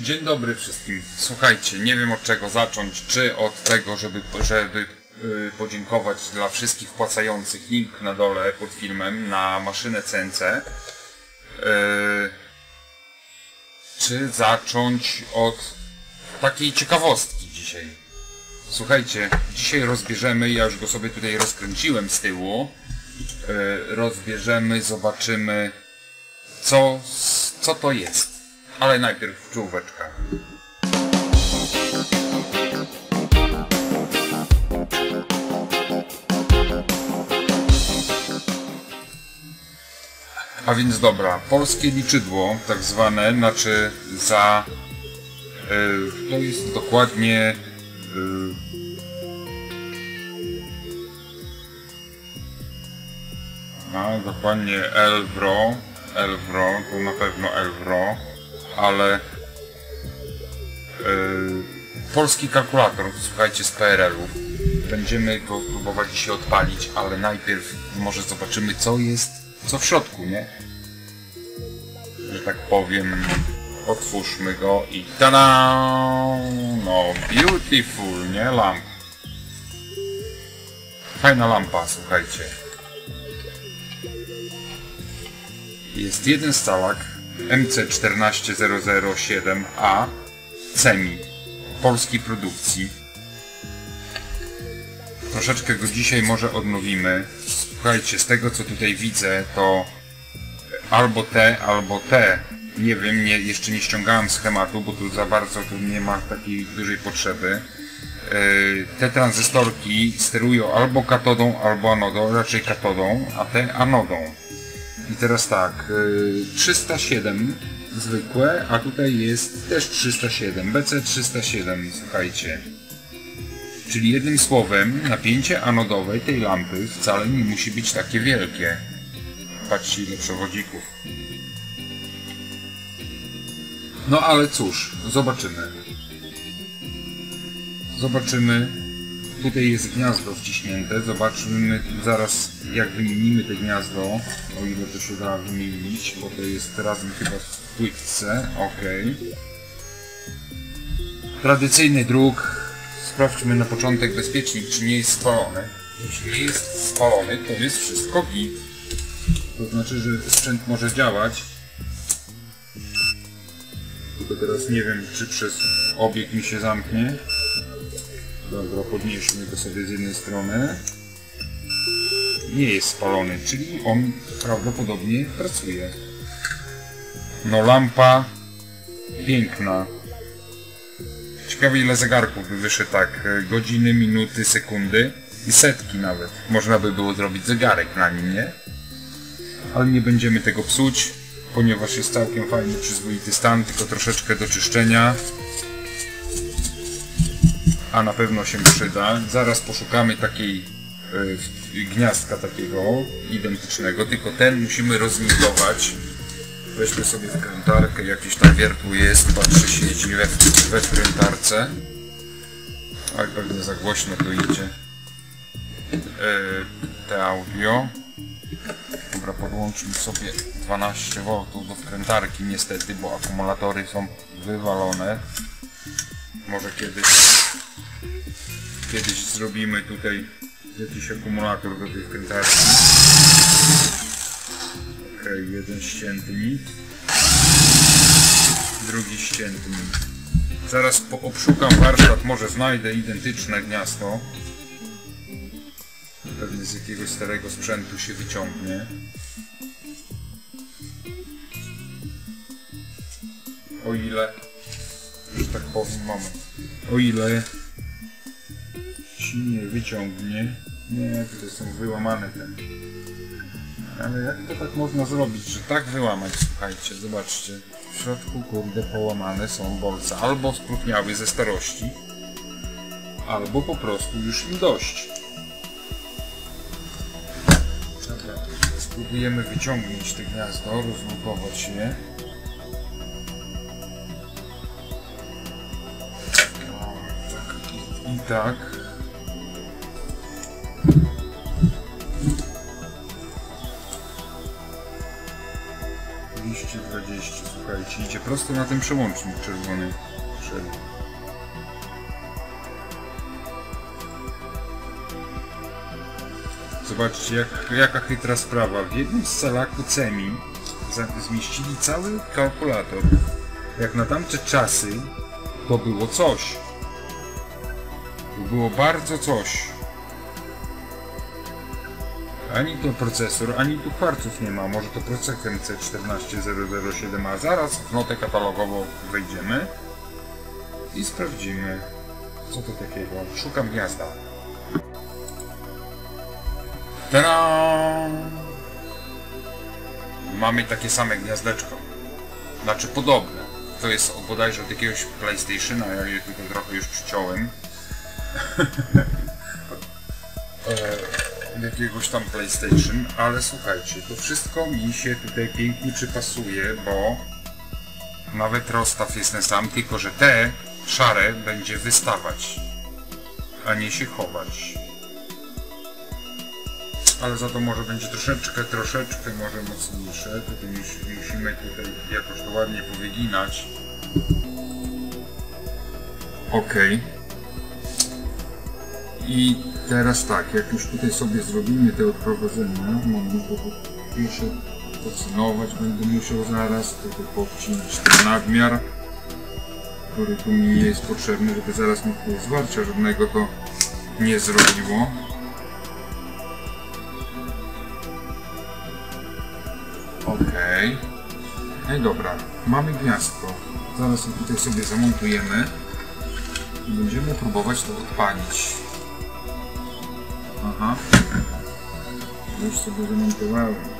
Dzień dobry wszystkim. Słuchajcie, nie wiem od czego zacząć, czy od tego, żeby, żeby yy, podziękować dla wszystkich wpłacających link na dole pod filmem na maszynę CNC. Yy, czy zacząć od takiej ciekawostki dzisiaj. Słuchajcie, dzisiaj rozbierzemy, ja już go sobie tutaj rozkręciłem z tyłu. Yy, rozbierzemy, zobaczymy co, co to jest. Ale najpierw czołóweczka. A więc dobra, polskie liczydło, tak zwane, znaczy za... y, to jest dokładnie... y, a, dokładnie Elvro, Elvro, to na pewno Elvro, ale... y, polski kalkulator, słuchajcie, z PRL-u. Będziemy go próbować dzisiaj odpalić, ale najpierw może zobaczymy co jest, co w środku, nie? Że tak powiem, otwórzmy go i tada! No, beautiful, nie? Lamp. Fajna lampa, słuchajcie. Jest jeden stalak MC14007A CEMI polskiej produkcji. Troszeczkę go dzisiaj może odnowimy. Słuchajcie, z tego co tutaj widzę, to albo te, albo te. Nie wiem, nie, jeszcze nie ściągałem schematu, bo tu za bardzo tu nie ma takiej dużej potrzeby. Yy, te tranzystorki sterują albo katodą, albo anodą, raczej katodą, a te anodą. I teraz tak, yy, 307 zwykłe, a tutaj jest też 307, BC307, słuchajcie. Czyli jednym słowem, napięcie anodowe tej lampy wcale nie musi być takie wielkie. Patrzcie ile przewodzików. No ale cóż, zobaczymy. Zobaczymy. Tutaj jest gniazdo wciśnięte. Zobaczymy zaraz jak wymienimy te gniazdo. O ile to się da wymienić, bo to jest razem chyba w płytce. Ok. Tradycyjny druk. Sprawdźmy na początek bezpiecznik, czy nie jest spalony. Jeśli nie jest spalony, to jest wszystko git. To znaczy, że sprzęt może działać. Tylko teraz nie wiem, czy przez obieg mi się zamknie. Dobra, podnieśmy go sobie z jednej strony. Nie jest spalony, czyli on prawdopodobnie pracuje. No lampa piękna. Ciekawe ile zegarków by wyszedł tak. Godziny, minuty, sekundy i setki nawet. Można by było zrobić zegarek na nim, nie? Ale nie będziemy tego psuć, ponieważ jest całkiem fajny, przyzwoity stan, tylko troszeczkę do czyszczenia a na pewno się przyda. Zaraz poszukamy takiej y, gniazdka takiego identycznego, tylko ten musimy rozmintować. Weźmy sobie wkrętarkę, jakiś tam wiertło jest, patrzę siedzi we, we wkrętarce. Ale pewnie za głośno to idzie. Y, te audio. Dobra, podłączmy sobie 12V do wkrętarki niestety, bo akumulatory są wywalone. Może kiedyś kiedyś zrobimy tutaj jakiś akumulator do tej wkrętarki. Ok, jeden ścięty. Drugi ścięty. Zaraz obszukam warsztat, może znajdę identyczne gniazdo. Pewnie z jakiegoś starego sprzętu się wyciągnie. O ile, że tak powiem, moment. O ile ci nie wyciągnie. Nie, tutaj są wyłamane te. Ale jak to tak można zrobić, że tak wyłamać, słuchajcie, zobaczcie. W środku, kurde, połamane są bolce. Albo spróchniały ze starości, albo po prostu już im dość. Dobra, spróbujemy wyciągnąć te gniazdo, rozlukować je. Tak i, i tak. Idzie prosto na ten przełącznik czerwony. Zobaczcie, jak, jaka chytra sprawa. W jednym z calaku CEMI zmieścili cały kalkulator. Jak na tamte czasy, to było coś. To było bardzo coś. Ani to procesor, ani tu kwarców nie ma. Może to procesor C14007, a zaraz w notę katalogową wejdziemy i sprawdzimy, co to takiego. Szukam gniazda. Tada! Mamy takie same gniazdeczko. Znaczy podobne. To jest bodajże od jakiegoś PlayStationa, ja je tylko trochę już przyciąłem. jakiegoś tam PlayStation, ale słuchajcie, to wszystko mi się tutaj pięknie przypasuje, bo nawet rozstaw jest ten sam, tylko że te szare będzie wystawać, a nie się chować. Ale za to może będzie troszeczkę, troszeczkę może mocniejsze, tutaj mus- musimy tutaj jakoś to ładnie powyginać. Okej. I teraz tak, jak już tutaj sobie zrobimy te odprowadzenia, mam go po pierwsze pocynować, będę musiał zaraz tutaj podcinać ten nadmiar, który tu mi nie jest potrzebny, żeby zaraz mi tutaj zwarcia żadnego to nie zrobiło. Okej. No i dobra, mamy gniazdko. Zaraz je tutaj sobie zamontujemy i będziemy próbować to odpalić. Aha. Już sobie zamontowałem. No.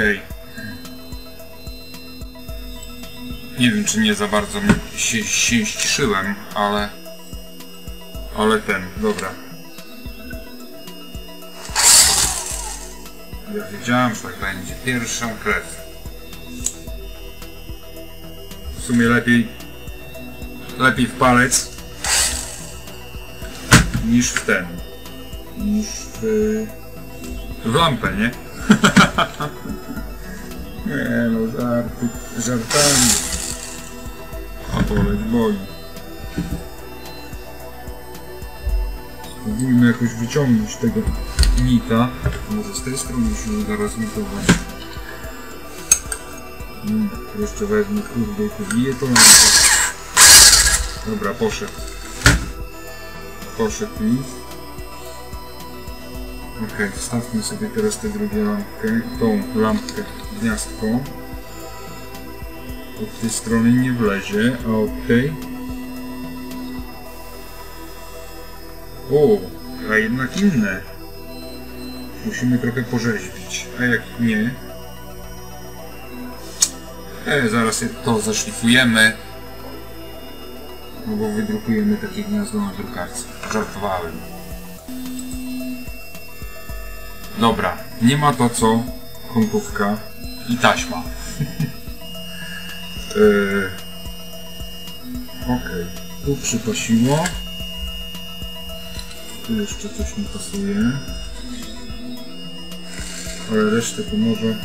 Okej. Nie wiem, czy nie za bardzo się, się ściszyłem, ale... Ale ten, dobra. Ja wiedziałem, że tak będzie. Pierwsza krew. W sumie lepiej... Lepiej w palec niż w ten. Niż w... w lampę, nie? Nie no, żarty, żartami. A boleć boli. Spróbujmy jakoś wyciągnąć tego nita. Może z tej strony się uda rozmitować. Hmm, jeszcze wezmę kurde i pobiję to. Dobra, poszedł. Poszedł mi. Okej, wstawmy sobie teraz tę drugą lampkę, tą lampkę, gniazdko. Od tej strony nie wlezie, a od tej... O, a jednak inne. Musimy trochę porzeźbić, a jak nie... E, zaraz to zaszlifujemy. Albo wydrukujemy takie gniazdo na drukarce. Żartowałem. Dobra, nie ma to co kątówka i taśma. Yy. Okej, tu przypasiło. Tu jeszcze coś mi pasuje. Ale resztę tu może...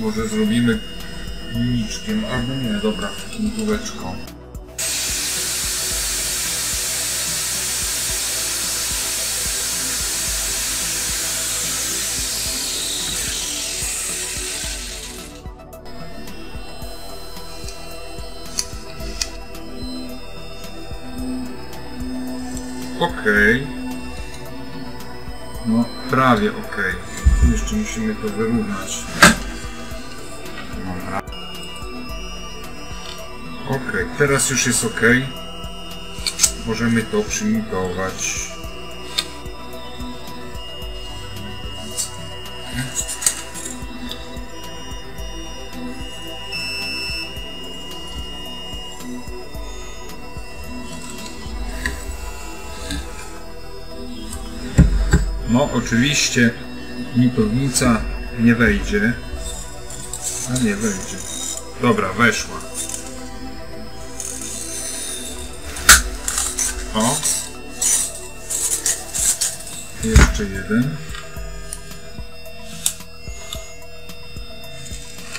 Może zrobimy niczkiem, albo nie, dobra, kątóweczką. Okej. No, prawie okej. Jeszcze musimy to wyrównać. Dobra. Okej, teraz już jest ok. Możemy to przymitować. No, oczywiście nitownica nie wejdzie. A nie, wejdzie. Dobra, weszła. O. Jeszcze jeden.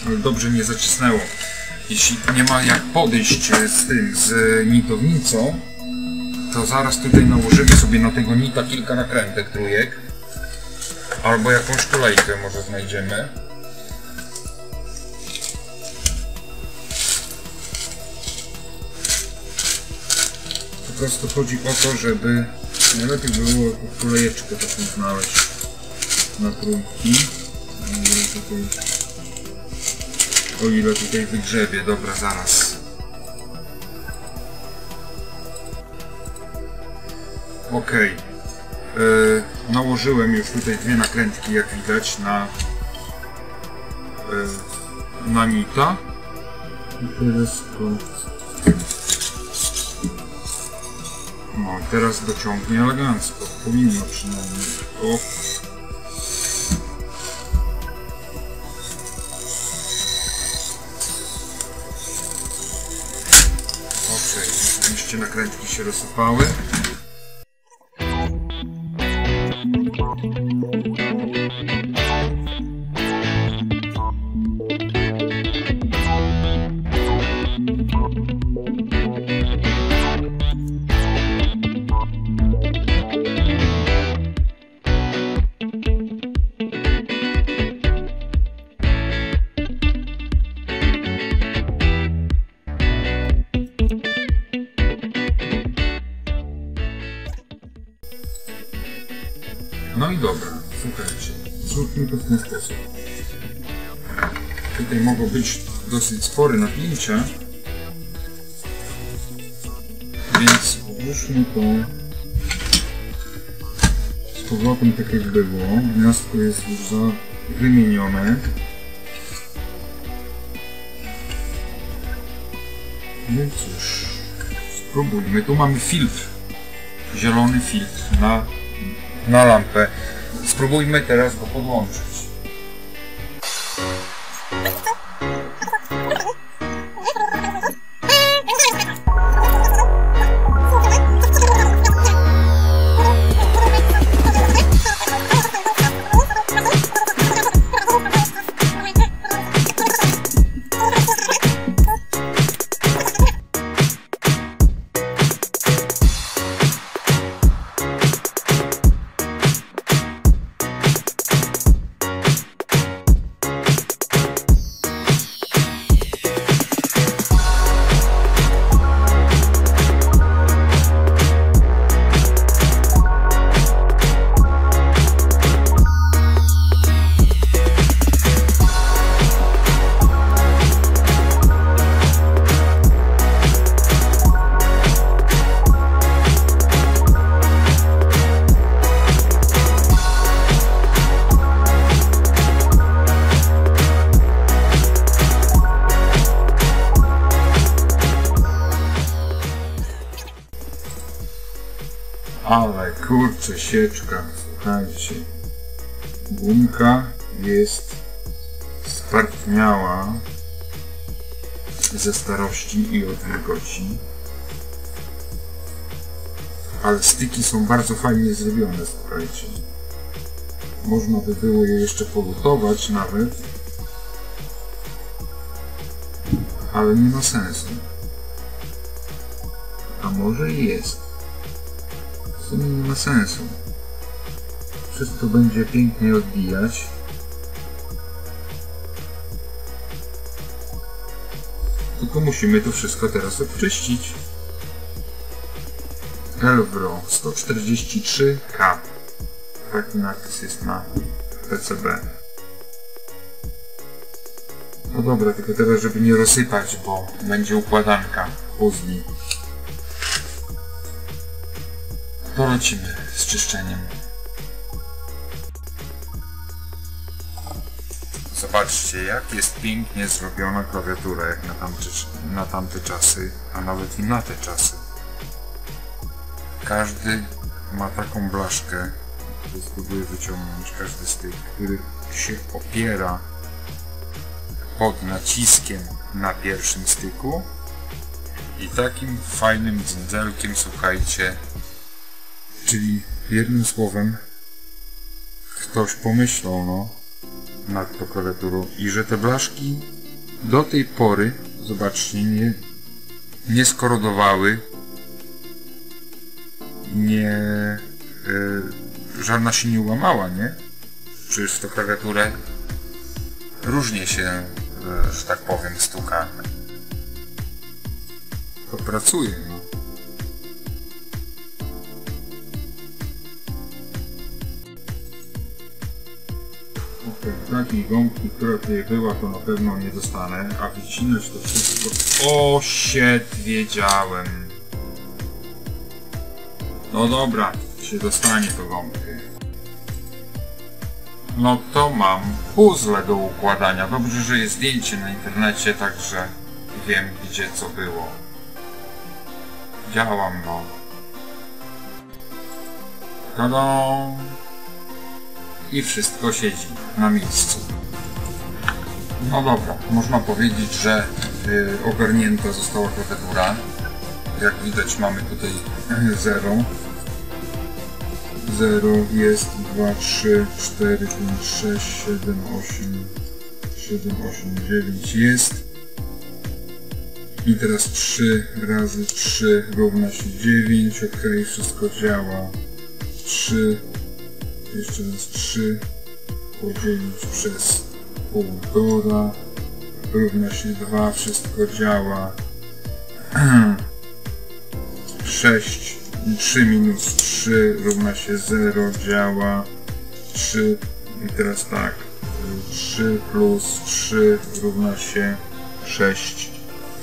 Ale dobrze nie zacisnęło. Jeśli nie ma jak podejść z tym, z nitownicą, to zaraz tutaj nałożymy sobie na tego nita kilka nakrętek trójek. Albo jakąś kolejkę może znajdziemy. Po prostu chodzi o to, żeby najlepiej było kolejeczkę taką znaleźć na trójki. O ile tutaj, wygrzebie, dobra, zaraz. Okej. Yy, nałożyłem już tutaj dwie nakrętki, jak widać, na, yy, na nita. No, teraz dociągnie elegancko. Powinno przynajmniej. O. Okej, oczywiście nakrętki się rozsypały. No spore napięcia, więc włóżmy to z powrotem tak jak było. Miastko jest już za wymienione. No i cóż, spróbujmy. Tu mamy filtr, zielony filtr na na lampę. Spróbujmy teraz go podłączyć. Kurczę, sieczka, słuchajcie. Gumka jest spartniała ze starości i od wilgoci. Ale styki są bardzo fajnie zrobione, słuchajcie. Można by było je jeszcze polutować nawet. Ale nie ma sensu. A może jest. W sumie nie ma sensu. Wszystko będzie pięknie odbijać. Tylko musimy to wszystko teraz odczyścić. Elvro 143K. Taki napis jest na PCB. No dobra, tylko teraz żeby nie rozsypać, bo będzie układanka puzli. Lecimy z czyszczeniem. Zobaczcie, jak jest pięknie zrobiona klawiatura, jak na tamte, na tamte czasy, a nawet i na te czasy. Każdy ma taką blaszkę, to spróbuję wyciągnąć każdy z tych, który się opiera pod naciskiem na pierwszym styku i takim fajnym dzyndzelkiem, słuchajcie, czyli jednym słowem ktoś pomyślał, no, nad tą klawiaturą i że te blaszki do tej pory, zobaczcie, nie, nie skorodowały, nie, y, żadna się nie łamała, nie? Przecież tą klawiaturę różnie się, y, że tak powiem, stuka. To pracuje, takiej gąbki, która tutaj była, to na pewno nie dostanę, a wycinać to wszystko... O, shit, wiedziałem. No dobra, się dostanie to gąbki. No to mam puzzle do układania. Dobrze, że jest zdjęcie na internecie, także wiem gdzie co było. Działam no. Tada! I wszystko siedzi na miejscu. No dobra, można powiedzieć, że y, ogarnięta została klawiatura. Jak widać mamy tutaj 0. 0 jest 2, 3, 4, 5, 6, 7, 8, 7, 8, 9 jest. I teraz 3 razy 3 równa się 9. Ok, wszystko działa. 3 jeszcze raz 3 podzielić przez półtora. Równa się 2, wszystko działa. 6 3 minus 3 równa się 0 działa. 3 i teraz tak. 3 plus 3 równa się 6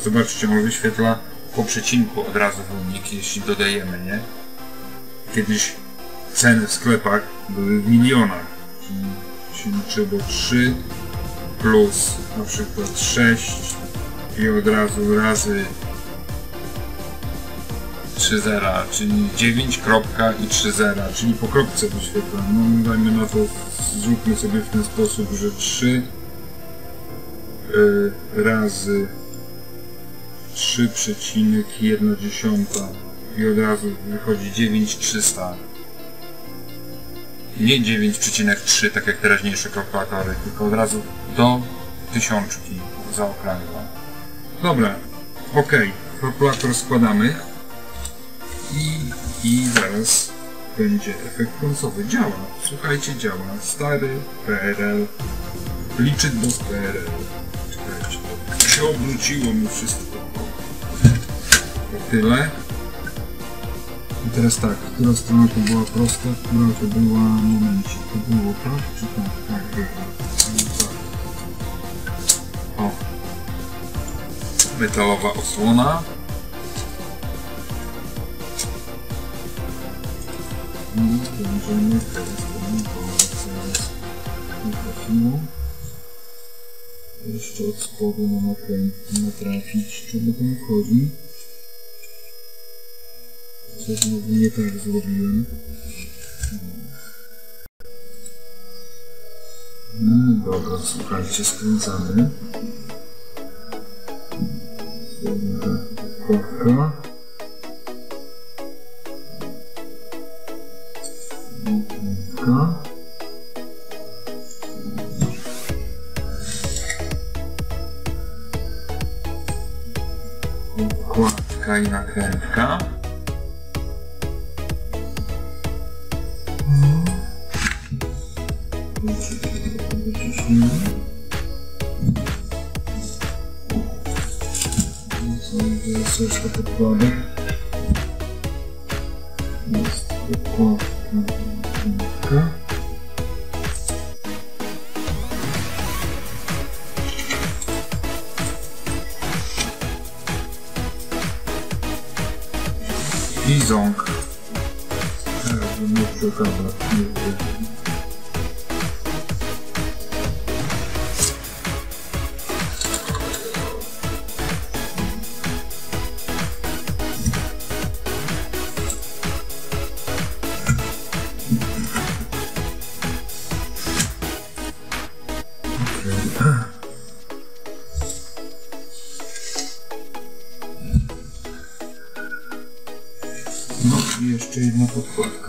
zobaczcie, on wyświetla po przecinku od razu wynik, jeśli dodajemy, nie? Kiedyś ceny w sklepach były w milionach. Czyli się liczyło 3 plus na przykład 6 i od razu razy 3 zera, czyli 9 kropka i 3 zera, czyli po kropce wyświetla. No dajmy na to, zróbmy sobie w ten sposób, że 3 y, razy 3,1 i od razu wychodzi 9,300 nie 9,3 tak jak teraźniejsze kalkulatory, tylko od razu do tysiączki zaokrągła. Dobra, ok, kalkulator składamy i, i zaraz będzie efekt końcowy. Działa, słuchajcie, działa. Stary PRL, liczy do PRL. Czekajcie, się obróciło mi wszystko. To tyle. I teraz tak, która strona to była prosta, która to była, momencie, to było tak, czy tak? Tak, było. No. O. Metalowa osłona. I będziemy teraz komentować zaraz nie trafiło. Jeszcze od spodu nakręt natrafić, czego tam chodzi. Co znowu nie tak zrobiłem. No dobra, słuchajcie, skręcamy. Korka. Kładka i nakrętka. Jest Tchau.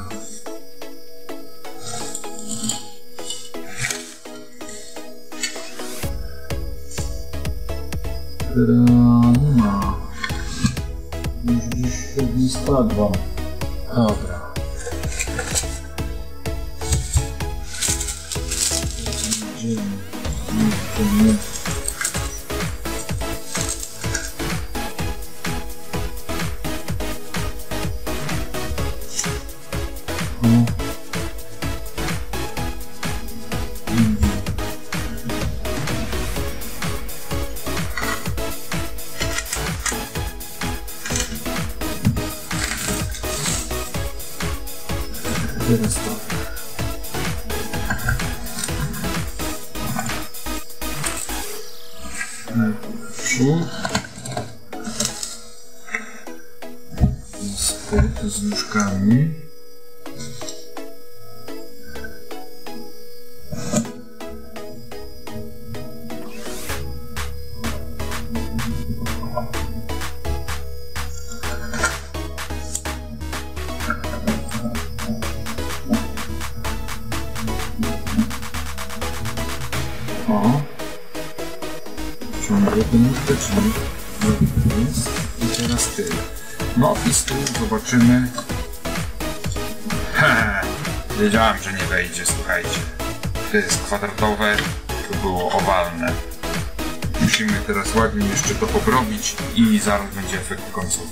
O. Ciągle. Jest. I teraz ty. No i z tyłu zobaczymy. He, wiedziałem, że nie wejdzie, słuchajcie. To jest kwadratowe, to było owalne. Musimy teraz ładnie jeszcze to obrobić i zaraz będzie efekt końcowy.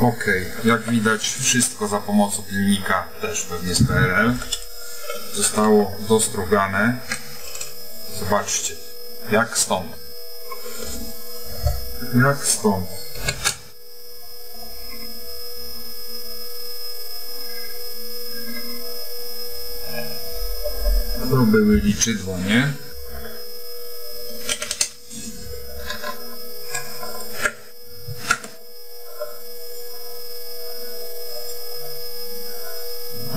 Okej, jak widać wszystko za pomocą pilnika, też pewnie z PRL, zostało dostrogane. Zobaczcie, jak stąd. Jak stąd. To były liczydła, nie?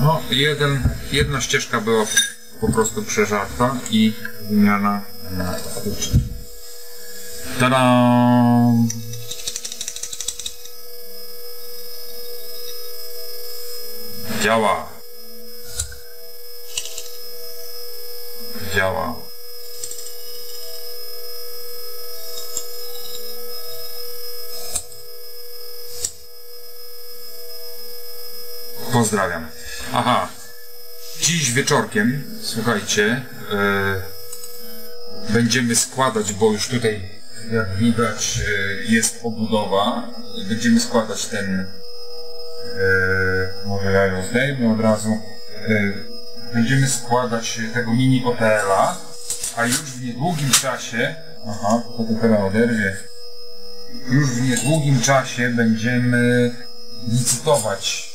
No, jeden, jedna ścieżka była po prostu przeżarta i wymiana na styczeń. Tada! Działa. Działa. Pozdrawiam. Aha. Dziś wieczorkiem, słuchajcie, e, będziemy składać, bo już tutaj, jak widać, e, jest obudowa. Będziemy składać ten. E, może ja ją zdejmę od razu. E, będziemy składać tego mini OTL-a, a już w niedługim czasie. Aha, to teraz oderwie. Już w niedługim czasie będziemy licytować.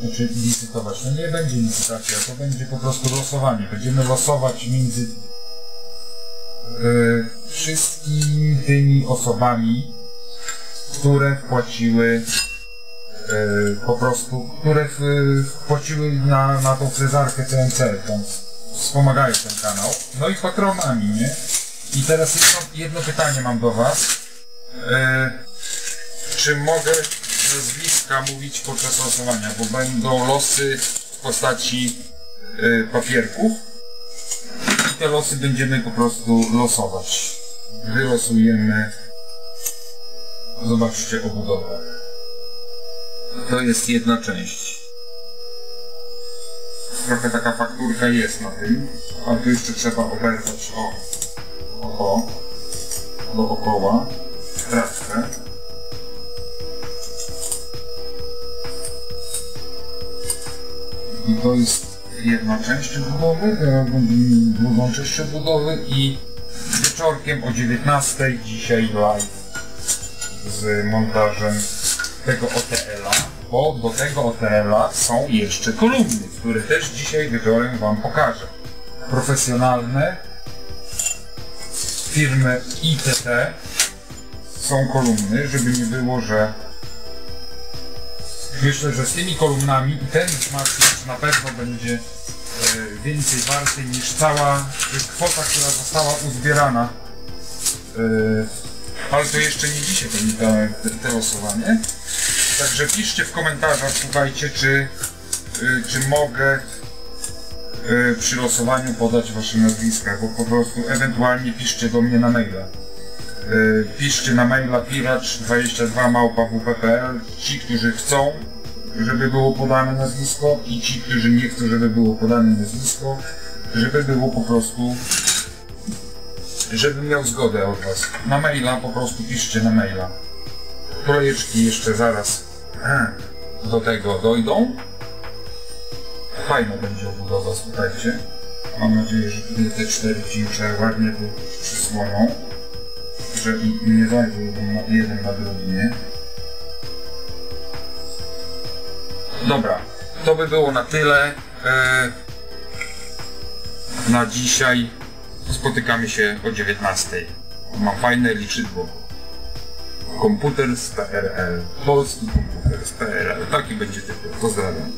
Znaczy licytować. No nie będzie licytacja, to będzie po prostu losowanie. Będziemy losować między e, wszystkimi tymi osobami, które wpłaciły e, po prostu, które wpłaciły na, na tą cezarkę CNC, tą wspomagają ten kanał. No i patronami, nie? I teraz jedno, jedno pytanie mam do Was. E, czy mogę nazwiska mówić podczas losowania, bo będą losy w postaci y, papierków i te losy będziemy po prostu losować. Wylosujemy. Zobaczcie obudowę. To jest jedna część. Trochę taka fakturka jest na tym, a tu jeszcze trzeba oberwać o, o, o dookoła kratkę. To jest jedna część budowy, będziemy drugą część budowy i wieczorkiem o 19 dzisiaj live z montażem tego OTL-a, bo do tego OTL-a są jeszcze kolumny, które też dzisiaj wieczorem Wam pokażę. Profesjonalne firmy ITT są kolumny, żeby nie było, że Myślę, że z tymi kolumnami i ten wzmacniacz na pewno będzie e, więcej warty niż cała kwota, która została uzbierana e, Ale to jeszcze nie dzisiaj będzie te, te, losowanie. Także piszcie w komentarzach, słuchajcie, czy, y, czy mogę przy losowaniu podać wasze nazwiska, bo po prostu ewentualnie piszcie do mnie na maila. Y, piszcie na maila piracz22 małpa.wp.pl ci, którzy chcą, żeby było podane nazwisko i ci, którzy nie chcą, żeby było podane nazwisko, żeby było po prostu żebym miał zgodę od was. Na maila po prostu piszcie na maila. Projeczki jeszcze zaraz do tego dojdą. Fajna będzie obudowa, słuchajcie. Mam nadzieję, że te cztery filtre ładnie tu przysłoną. I nie zajdą jeden na, drugi? Dobra, to by było na tyle. E, na dzisiaj spotykamy się o 19. Mam fajne liczydło. Komputer z PRL. Polski komputer z PRL. Taki będzie tytuł. Pozdrawiam.